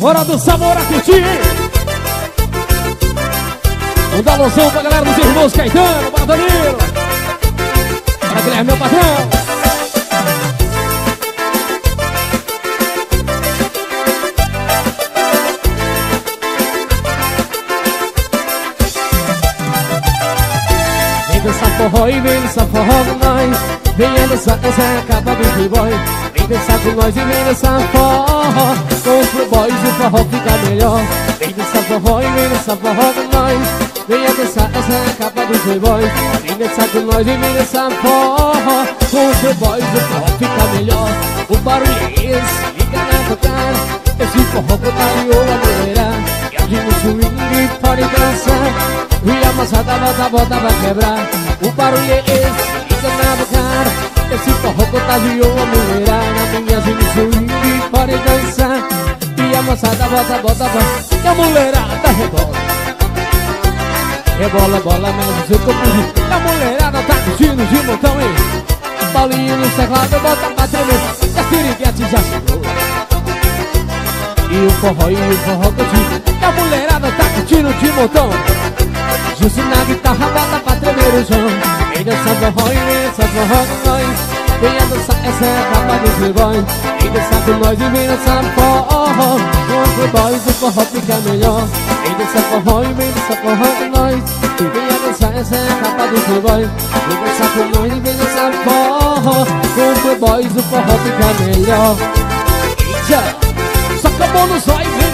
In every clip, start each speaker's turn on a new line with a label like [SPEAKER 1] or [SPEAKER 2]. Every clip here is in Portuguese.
[SPEAKER 1] Hora do sabor a curtir. Manda alusão pra galera dos irmãos Caetano, para Danilo. Para Guilherme, meu patrão. Vem dançar forró e vem dançar forró nós Venha dançar, essa é a capa do playboy Vem dançar com nós e vem dançar forró. Com os playboys o forró fica melhor. Vem dançar forró e vem dançar forró com nós. Venha dançar, essa é a capa do playboy Vem dançar com nós e vem dançar forró. Com os playboys o forró fica melhor. O barulho é esse, fica na tua cara Esse forró contagiou a mulherada E a gente no pode dançar e a moçada bota, bota pra quebrar. O barulho é esse, na cara Esse forró contagiou a mulherada minha zinha swing pode dançar E a moçada bota, bota pra E a mulherada rebola. Rebola, bola, o seu corpo E a mulherada tá curtindo de montão, hein? Paulinho no teclado, bota pra tremer. E a piriguete já chegou E o forró, e o forró curtindo a mulherada tá curtindo de montão. Justo na guitarra, bota pra tremer o chão Vem dançar forró e vem dançar forró com nós. Venha dançar, essa é a capa do playboy Vem dançar com nós e vem dançar forró. Com os playboys o forró fica melhor. Vem dançar forró e vem dançar forró com nós. Venha dançar, essa é a capa do playboy Vem dançar com nós e vem dançar forró. Com os playboys o forró fica melhor. Eita, soca a mão no zóio, vem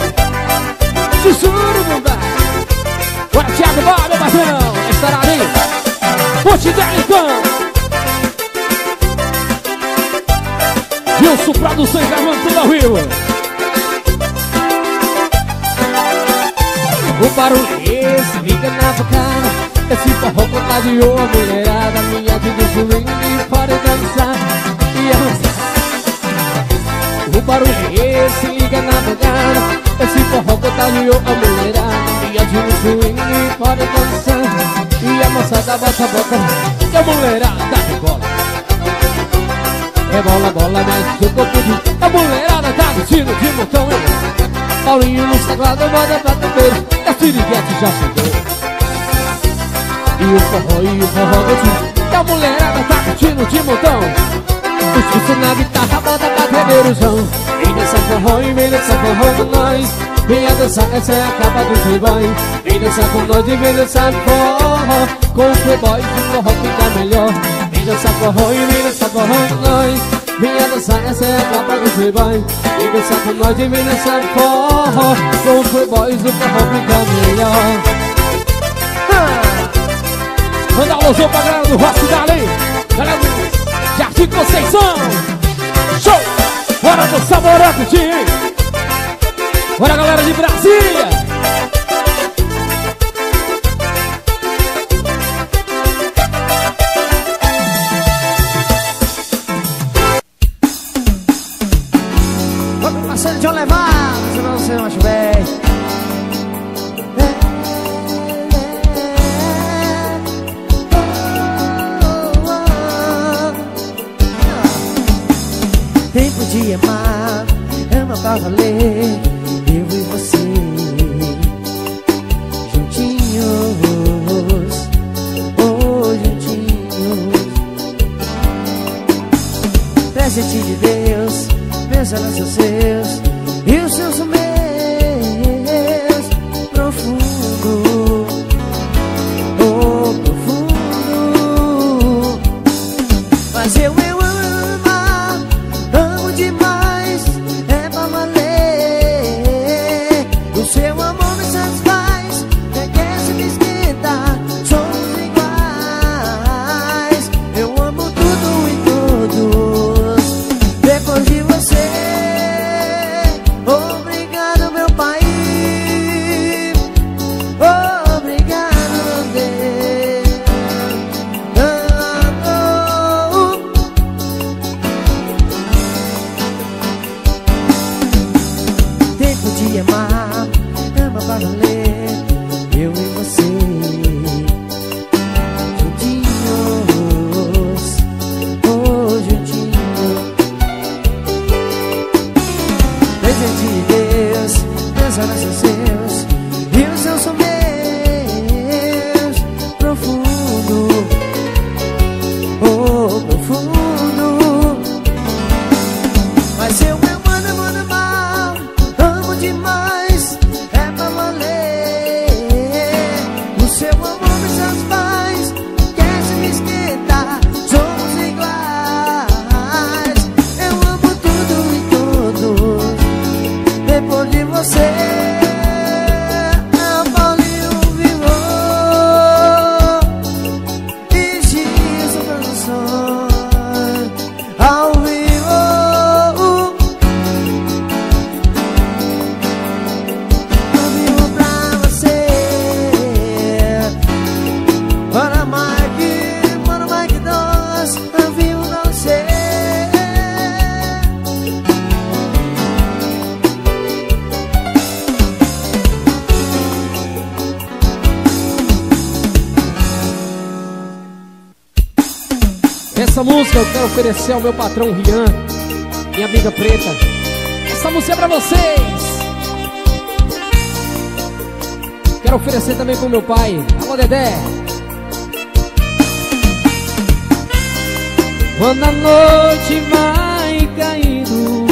[SPEAKER 1] Sussurro, não dá. Bora, Thiago, bora, meu patrão Estará ali Vou te dar então. Gilson Produções tudo ao vivo O barulho é esse fica na cara. Esse forró contagiou a mulherada Minha vida swing pode dançar. E avançar O barulho é esse liga na cara Esse forró contagiou a mulherada Minha vida swing pode dançar. E a moçada bota, bota E a mulherada rebola é bola, bola, mas o corpo de A mulherada tá vestindo de montão? Paulinho no teclado, bota pra também E a Siriguete já chegou E o forró, e o forró E a mulherada tá curtindo de montão O susto na guitarra, bota pra tremer o chão Vem dançar forró e vem dançar forró com nós Venha dançar, essa é a capa do playboy Vem dançar com nós e vem dançar forró Com os playboys o forró fica melhor Vem dançar forró e vem dançar forró com nós Venha dançar, essa é a capa do playboy Vem dançar com nós e vem dançar forró Com os playboys o forró fica melhor ah! Manda um alusão pra galera do Rock Dali Galera do Jardim Conceição Show! Hora do Saborado, time! Bora galera de Brasília! Essa música eu quero oferecer ao meu patrão Rian, minha amiga preta. Essa música é pra vocês. Quero oferecer também pro meu pai. Alô, Dedé. Quando a noite vai caindo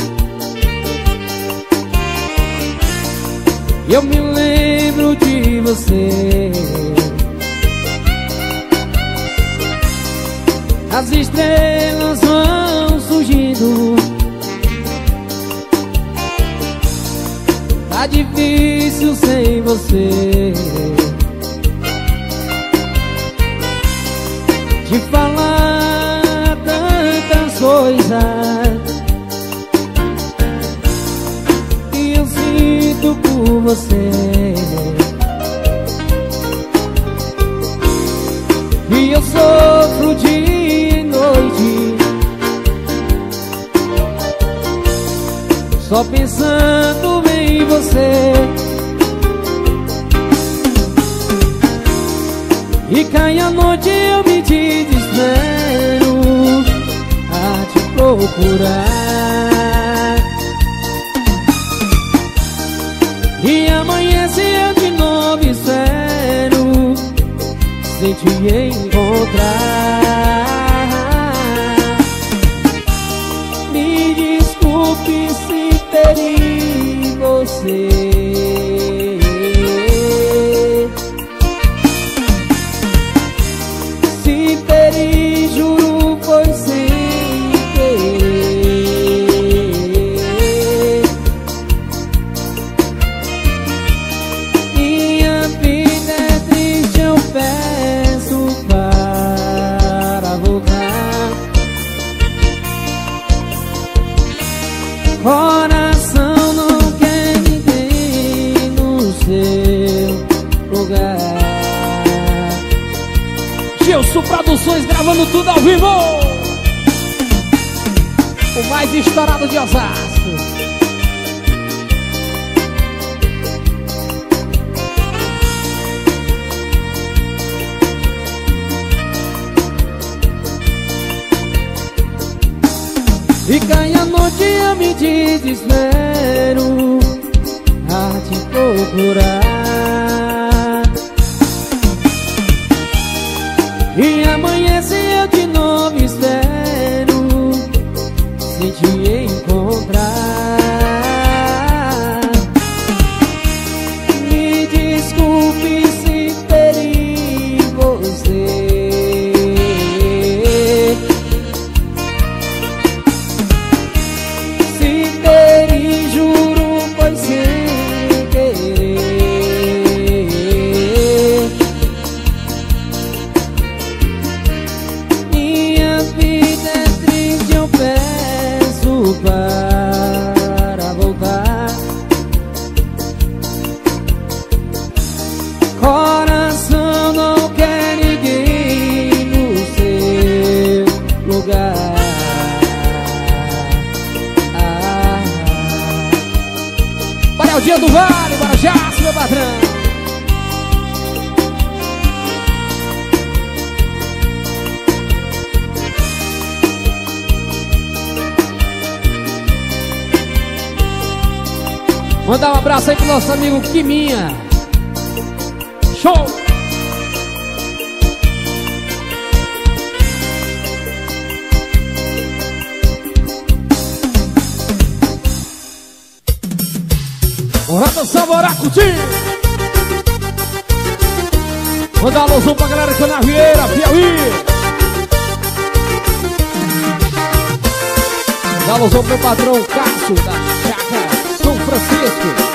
[SPEAKER 1] Eu me lembro de você As estrelas vão surgindo. Tá difícil sem você. Te falar tantas coisas. Que eu sinto por você. E eu sofro dia Só pensando em você. E cai a noite eu me desespero A te procurar Coração não quer ninguém no seu lugar. Gilson Produções gravando tudo ao vivo. O mais estourado de Osasco E cai a noite eu me desespero A te procurar amigo Kiminha. Show! Bora dançar, bora curtir! Manda um alôzão pra galera que é na Vieira, Piauí! Dá alôzão pro patrão Cássio da Chácara São Francisco.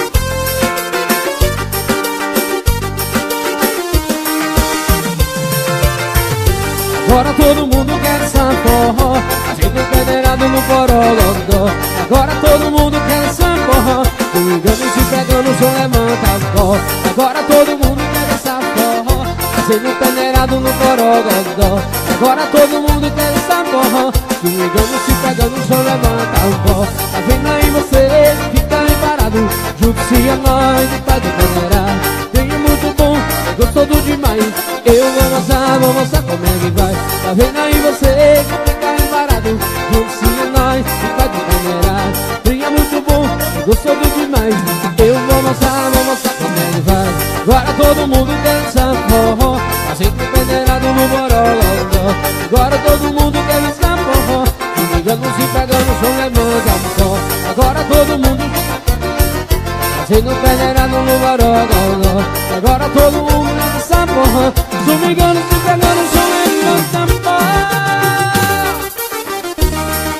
[SPEAKER 1] Agora todo mundo quer forró A gente federado no Porolodó Agora todo mundo quer forró Ligando se pegando, só levanta a voz Agora todo mundo quer forró A gente federado no Porolodó Agora todo mundo quer forró Ligando se pegando, só levanta a voz Tá vendo aí você, fica aí parado. Junto-se a nós e faz Tem muito bom, é gostoso demais. Eu vou mostrar, vou mostrar como é que vai. Tá vendo aí você que fica aí parado Junto-se nós vai de câmera Trinha muito bom, é gostoso demais. Eu vou mostrar, vou mostrar como é que vai. Agora todo mundo dança forró Tá sempre peneirado no boroló. Agora todo mundo quer dançar forró Se ligando, se pegando, som levanta o pó Agora todo mundo boroló Agora todo mundo dança forró Se ligando, se pegando, som levanta o pó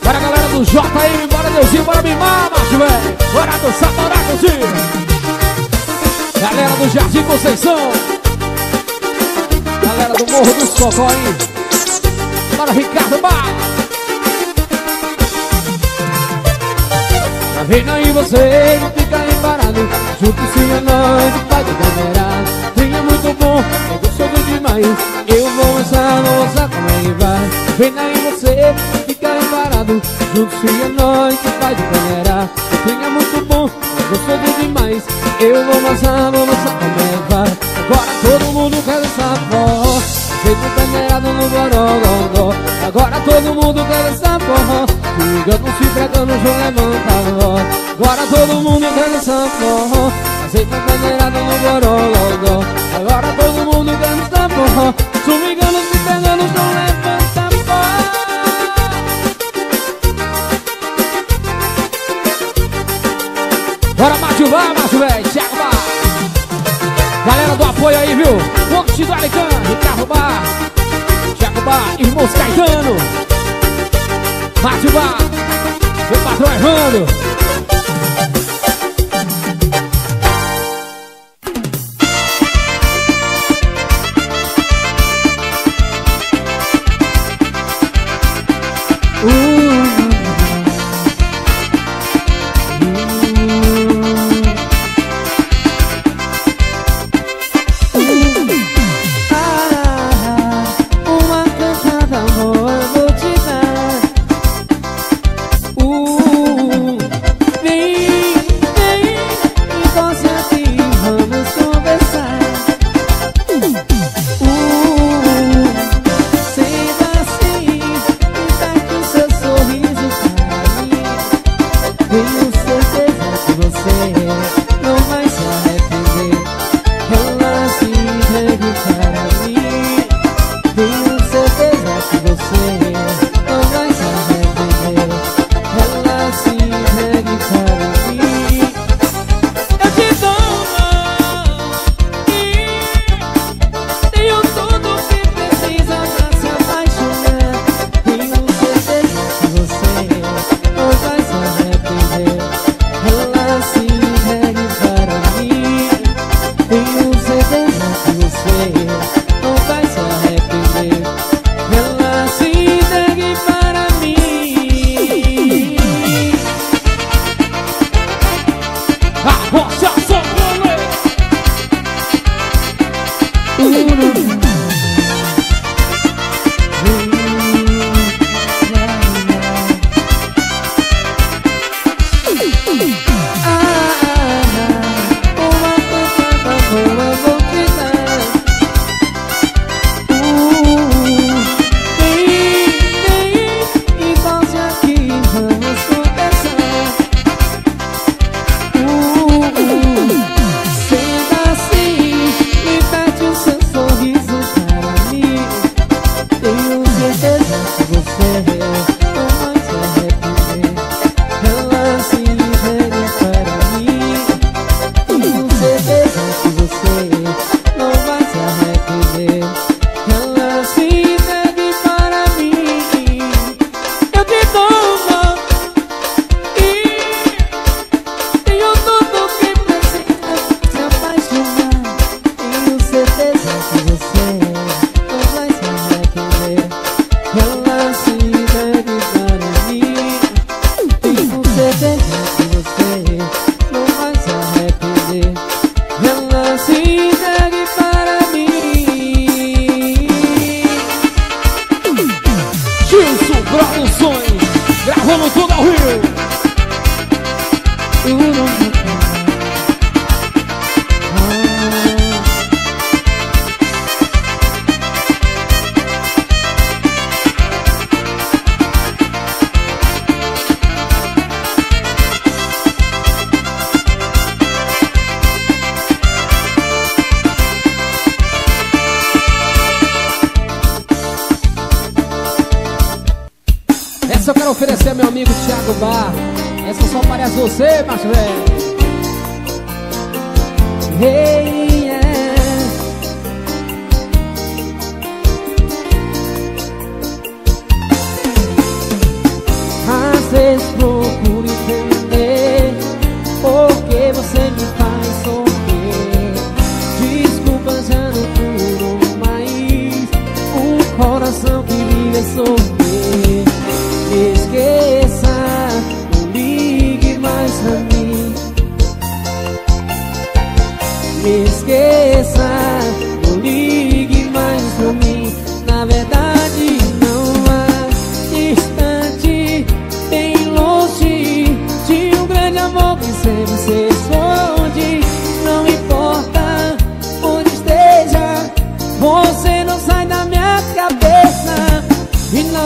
[SPEAKER 1] Bora galera do JM, bora Deusinho, bora mimar, macho velho. Bora dançar, bora curtir Galera do Jardim Conceição. Galera do Morro dos Cocó, hein Bora Ricardo Bar Tá vendo aí você, não fica aí parado Junto-se a de câmera Vinha muito bom, é demais Eu vou lançar, vou é que vai Tá vendo aí você, fica aí parado Junto-se a noite, vai de câmera Vinha muito bom, é demais Eu vou lançar, vou lançar como é que vai Agora todo mundo quer dançar forró Feito peneirado no gorogogó Agora todo mundo quer dançar forró Ligando, se pregando, João levanta a voz Agora todo mundo quer dançar forró patrão
[SPEAKER 2] você,
[SPEAKER 3] macho velho.
[SPEAKER 1] Hey, yeah. Às vezes procuro entender por que você me faz sofrer. Desculpa, já não tudo mais. Um coração que vive sofrer.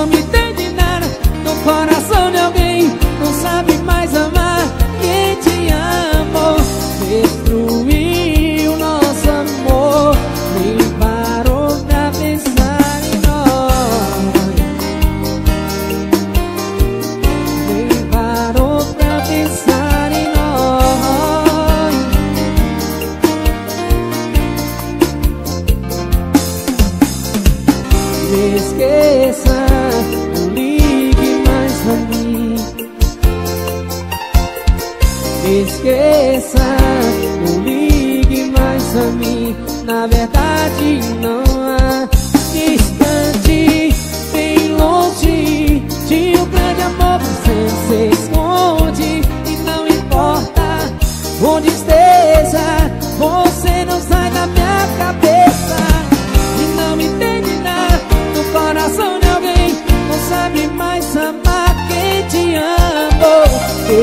[SPEAKER 1] E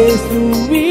[SPEAKER 1] ways through me.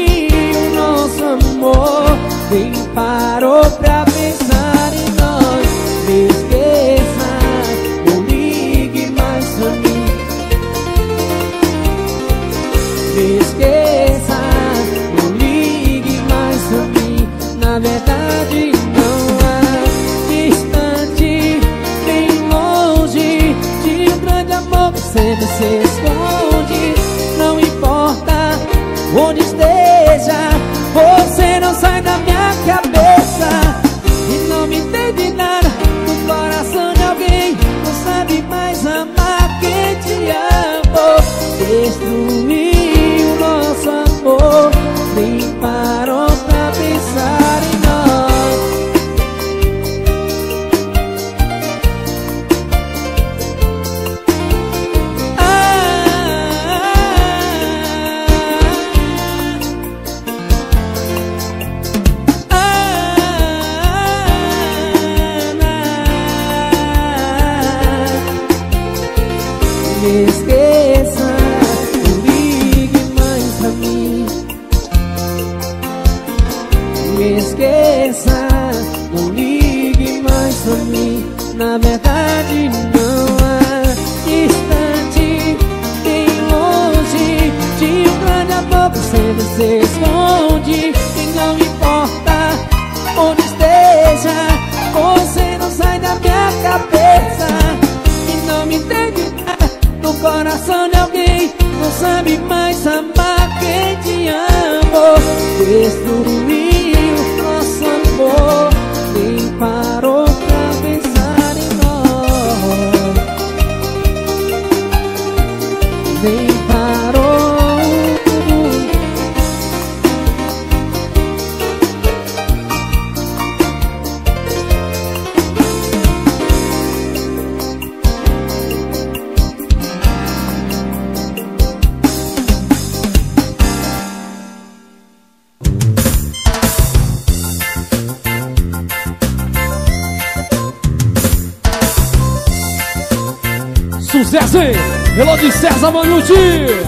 [SPEAKER 3] César Manucci.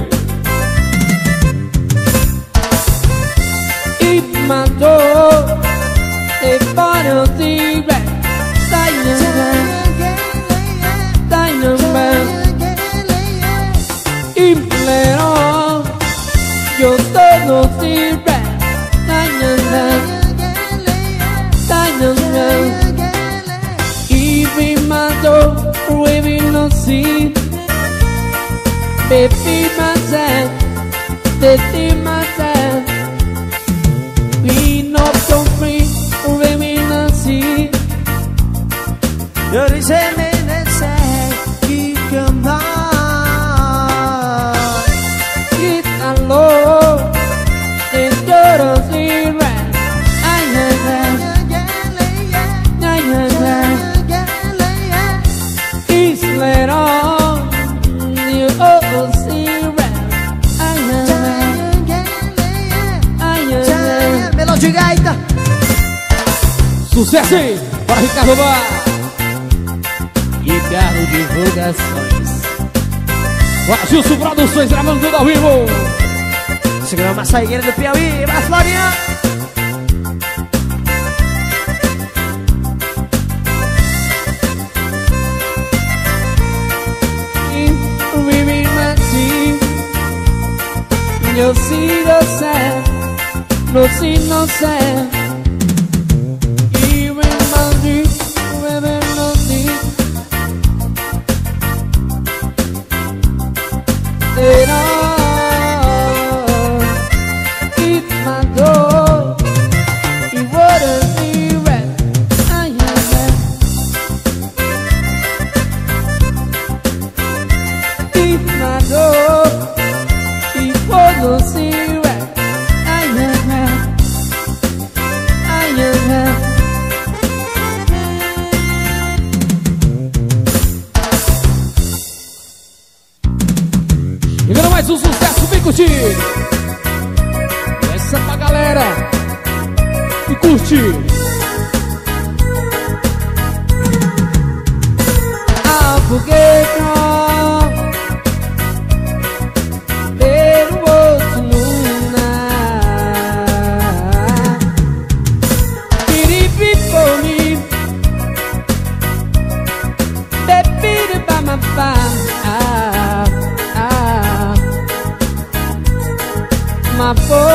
[SPEAKER 1] Gilson Produções gravando tudo ao vivo.
[SPEAKER 2] Segura uma saígueira do Piauí, vai
[SPEAKER 1] Floriano. Yo eu sei no sei, no sei favor.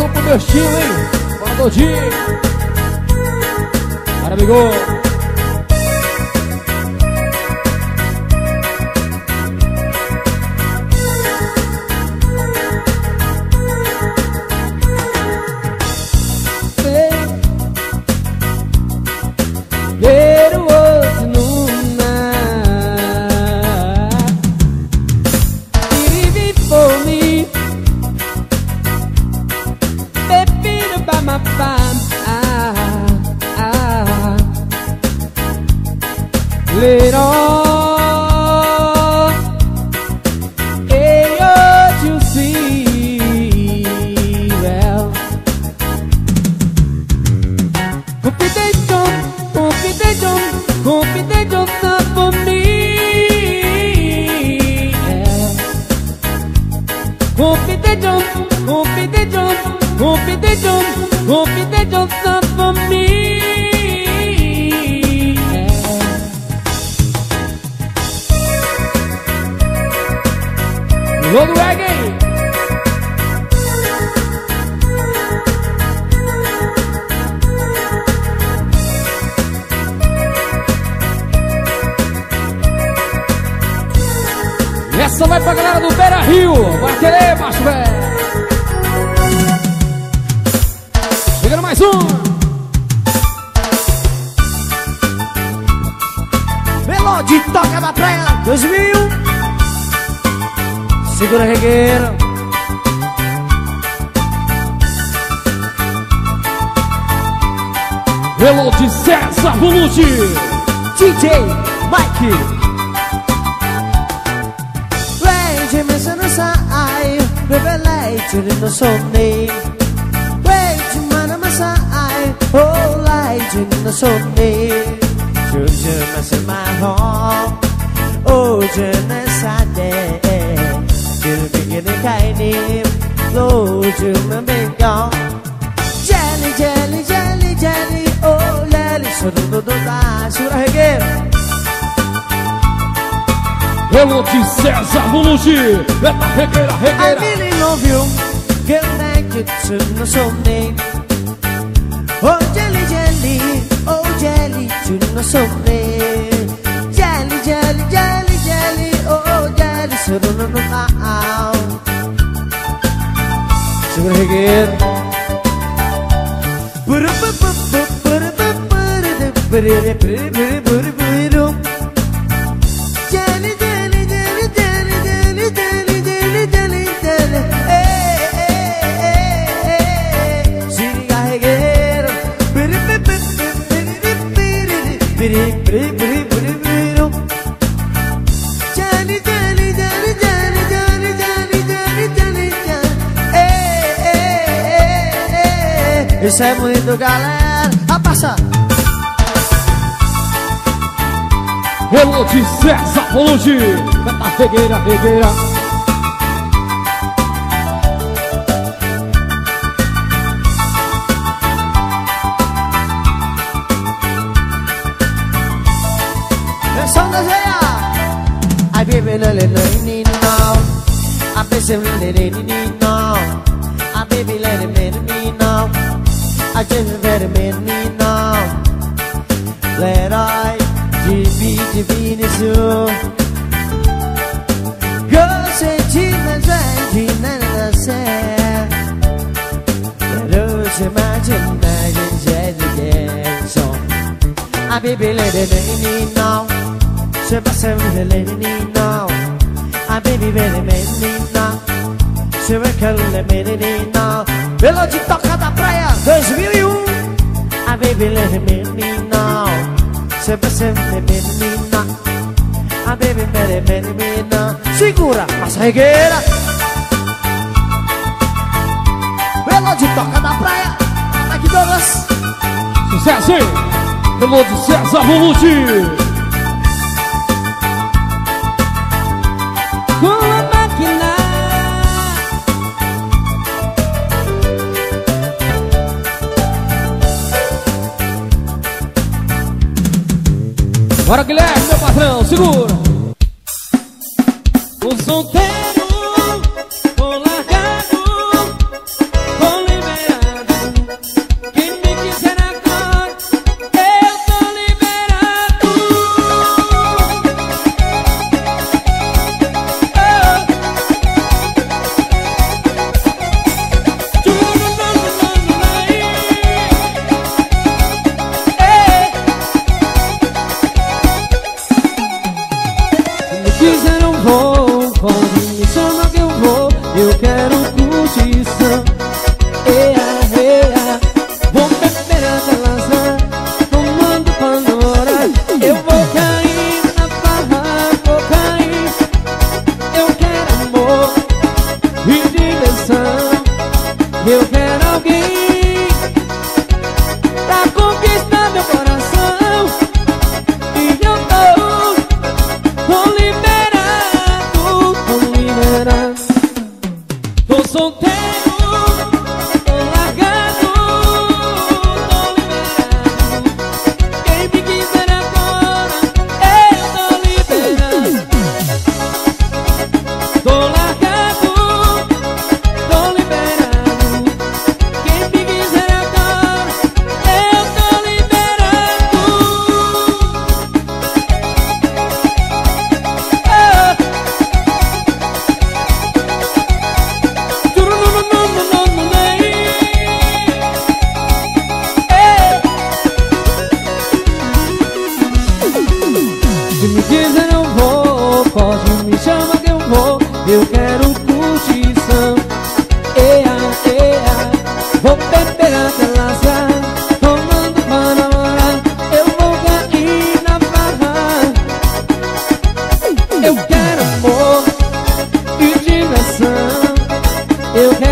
[SPEAKER 1] abração pro meu estilo, hein? Fala, Dodinho. Para,
[SPEAKER 4] amigão. Hello de César Bolucci DJ Mike Wait a minute,
[SPEAKER 2] I revelation in the Sunday Wait a
[SPEAKER 4] minute, I
[SPEAKER 2] oh light in the Sunday Should you mess in my home Oh, goodness, I did You're beginning kind of Lord, you're my big Jelly, jelly, jelly, jelly Segura regueiro
[SPEAKER 4] Elon de César Mulucci É da regueira, regueira I
[SPEAKER 2] really love you Connected to no soulmate Oh jelly jelly Oh jelly to no soulmate Jelly jelly jelly jelly Oh jelly so no no no no Segura regueiro. Segura regueiro re re re re Isso é bonito, galera.
[SPEAKER 4] de César Volugi.
[SPEAKER 2] Canta Fegueira, Fegueira. I be a. I a little need now. A Let divinizio. Gözetinden verdiğinden nase Yarışıma cümleyin cedigen lê Abibelerini now Se pasa bilelerini now Abibelerini now Se ve kalelerini Pelo de Toca da Praia 2001 Abibelerini now Sempre, sempre, menina. A baby, baby, menina Segura essa regueira de toca na praia. Tá Mike Douglas.
[SPEAKER 4] Sucesso, pelo de César
[SPEAKER 1] Voluti
[SPEAKER 4] Bora, Guilherme, meu patrão, segura.
[SPEAKER 1] O solteiro O Eu quero